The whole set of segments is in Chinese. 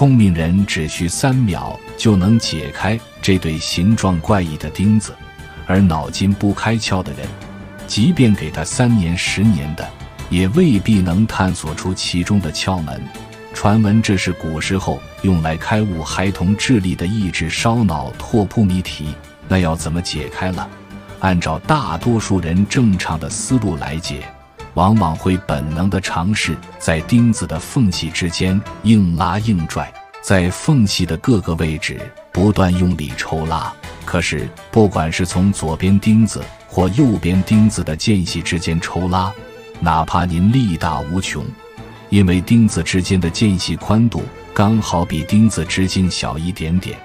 聪明人只需三秒就能解开这对形状怪异的钉子，而脑筋不开窍的人，即便给他三年、十年的，也未必能探索出其中的窍门。传闻这是古时候用来开悟孩童智力的益智烧脑拓扑谜题。那要怎么解开了？按照大多数人正常的思路来解，往往会本能的尝试在钉子的缝隙之间硬拉硬拽，在缝隙的各个位置不断用力抽拉。可是，不管是从左边钉子或右边钉子的间隙之间抽拉，哪怕您力大无穷。因为钉子之间的间隙宽度刚好比钉子直径小一点点，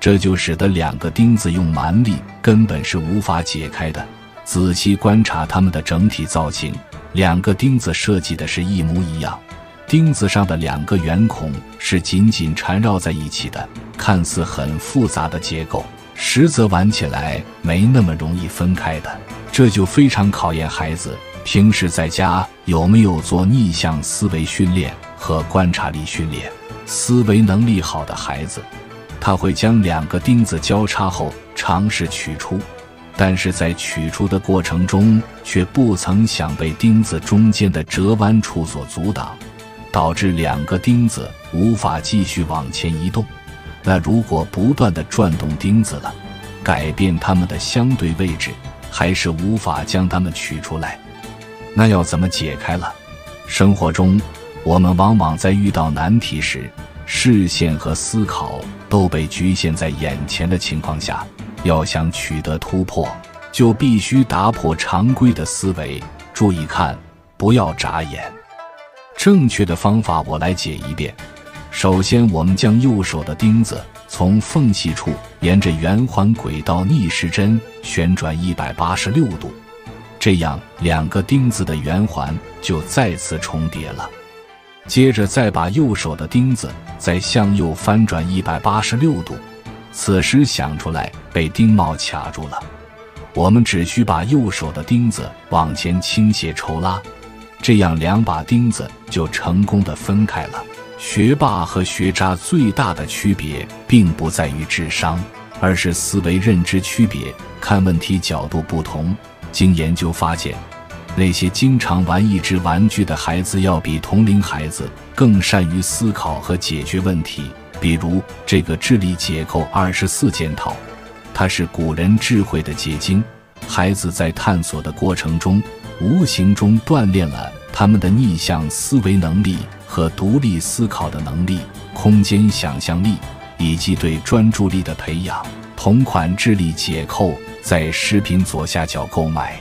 这就使得两个钉子用蛮力根本是无法解开的。仔细观察它们的整体造型，两个钉子设计的是一模一样，钉子上的两个圆孔是紧紧缠绕在一起的，看似很复杂的结构，实则玩起来没那么容易分开的。这就非常考验孩子。平时在家有没有做逆向思维训练和观察力训练？思维能力好的孩子，他会将两个钉子交叉后尝试取出，但是在取出的过程中却不曾想被钉子中间的折弯处所阻挡，导致两个钉子无法继续往前移动。那如果不断的转动钉子了，改变它们的相对位置，还是无法将它们取出来。那要怎么解开了？生活中，我们往往在遇到难题时，视线和思考都被局限在眼前的情况下，要想取得突破，就必须打破常规的思维。注意看，不要眨眼。正确的方法我来解一遍。首先，我们将右手的钉子从缝隙处沿着圆环轨道逆时针旋转一百八十六度。这样，两个钉子的圆环就再次重叠了。接着，再把右手的钉子再向右翻转一百八十六度。此时想出来被钉帽卡住了，我们只需把右手的钉子往前倾斜抽拉，这样两把钉子就成功的分开了。学霸和学渣最大的区别，并不在于智商，而是思维认知区别，看问题角度不同。经研究发现，那些经常玩益智玩具的孩子，要比同龄孩子更善于思考和解决问题。比如这个智力解构二十四件套，它是古人智慧的结晶。孩子在探索的过程中，无形中锻炼了他们的逆向思维能力和独立思考的能力、空间想象力以及对专注力的培养。同款智力解扣。在视频左下角购买。